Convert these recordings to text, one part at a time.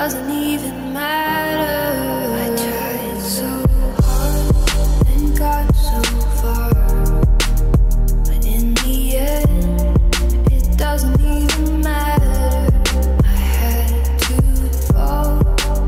doesn't even matter. I tried so hard and got so far. But in the end, it doesn't even matter. I had to fall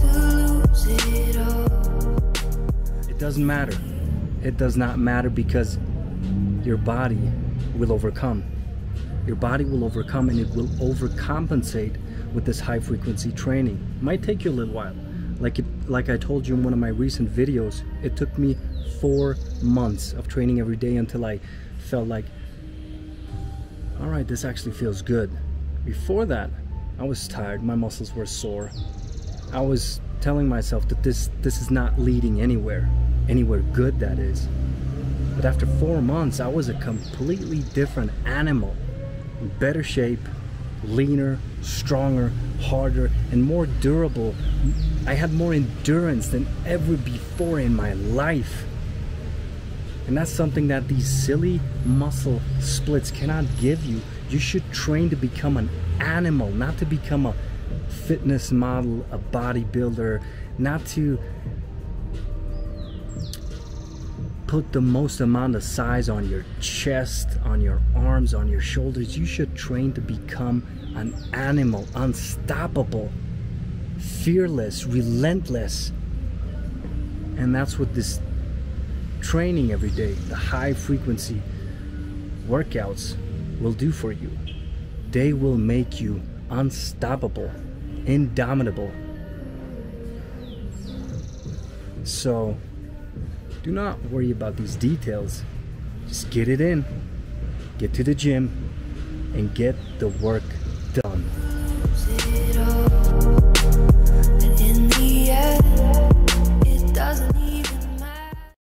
to lose it all. It doesn't matter. It does not matter because your body will overcome. Your body will overcome and it will overcompensate with this high frequency training. Might take you a little while. Like it, like I told you in one of my recent videos, it took me four months of training every day until I felt like, all right, this actually feels good. Before that, I was tired. My muscles were sore. I was telling myself that this this is not leading anywhere, anywhere good that is. But after four months, I was a completely different animal, better shape, leaner, stronger, harder, and more durable. I had more endurance than ever before in my life. And that's something that these silly muscle splits cannot give you. You should train to become an animal, not to become a fitness model, a bodybuilder, not to put the most amount of size on your chest, on your arms, on your shoulders. You should train to become an animal, unstoppable, fearless, relentless. And that's what this training every day, the high frequency workouts will do for you. They will make you unstoppable, indomitable. So, do not worry about these details. Just get it in, get to the gym, and get the work done.